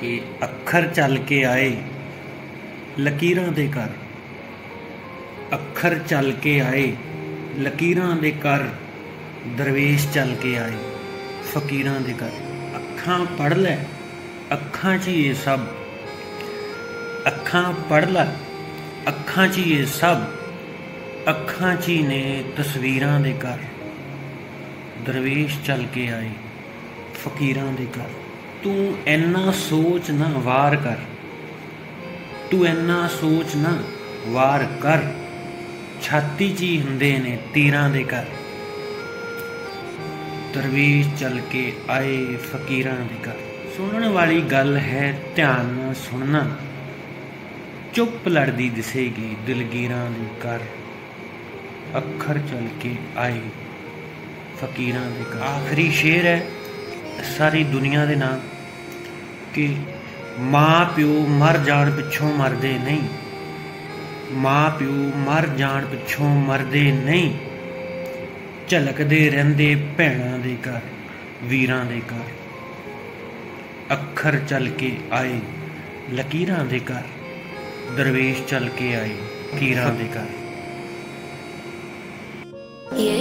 ਕਿ ਅੱਖਰ ਚੱਲ ਕੇ ਆਏ ਲਕੀਰਾਂ ਦੇ ਘਰ। ਅੱਖਰ ਚੱਲ ਕੇ ਆਏ ਲਕੀਰਾਂ ਦੇ ਘਰ। ਦਰਵੇਸ਼ ਚੱਲ ਕੇ ਆਏ ਫਕੀਰਾਂ ਦੇ ਘਰ। ਅੱਖਾਂ ਪੜ ਲੈ, ਅੱਖਾਂ 'ਚ ਹੀ ਇਹ ਸਭ। ਅੱਖਾਂ ਪੜ ਲੈ, ਅੱਖਾਂ 'ਚ ਹੀ ਇਹ ਸਭ। ਅੱਖਾਂ 'ਚ ਹੀ ਨੇ ਤਸਵੀਰਾਂ ਦੇ ਘਰ। ਦਰਵੇਸ਼ ਚੱਲ ਕੇ ਆਏ ਫਕੀਰਾਂ ਦੇ ਘਰ। ਤੂੰ ਇੰਨਾ ਸੋਚ ਨਾ ਵਾਰ ਕਰ। ਤੂੰ ਇੰਨਾ ਸੋਚ ਨਾ ਵਾਰ ਕਰ। ਛਾਤੀ 'ਚ ਹੀ ਹੁੰਦੇ ਨੇ ਤੀਰਾਂ ਦੇ ਘਰ। ਦਰਵੇਸ਼ ਚੱਲ ਕੇ ਆਏ ਫਕੀਰਾਂ ਦੇ ਘਰ। ਸੁਣਨ ਵਾਲੀ ਗੱਲ ਹੈ ਧਿਆਨ ਨਾਲ ਸੁਣਨਾ। ਚੁੱਪ ਲੜਦੀ ਦਿਸੇਗੀ ਦਿਲਗੀਰਾਂ ਦੇ ਘਰ। ਅੱਖਰ ਚੱਲ ਕੇ ਆਏ ਫਕੀਰਾਂ ਦੇ ਘਰ। ਆਖਰੀ ਸ਼ੇਰ ਹੈ ਸਾਰੀ ਦੁਨੀਆ ਦੇ ਨਾਂ ਕਿ ਮਾਂ ਪਿਓ ਮਰ ਜਾਣ ਪਿੱਛੋਂ ਮਰਦੇ ਨਹੀਂ। ਮਾਂ ਪਿਓ ਮਰ ਜਾਣ ਪਿੱਛੋਂ ਮਰਦੇ ਨਹੀਂ। ਝਲਕਦੇ ਰਹਿੰਦੇ ਭੈਣਾਂ ਦੇ ਘਰ, ਵੀਰਾਂ ਦੇ ਘਰ। ਅੱਖਰ ਚੱਲ ਕੇ ਆਏ ਲਕੀਰਾਂ ਦੇ ਘਰ, ਦਰਵੇਸ਼ ਚੱਲ ਕੇ ਆਏ ਕੀਰਾਂ ਦੇ ਘਰ। ਇਹ